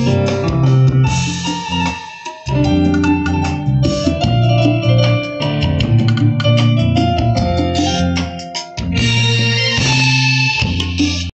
Música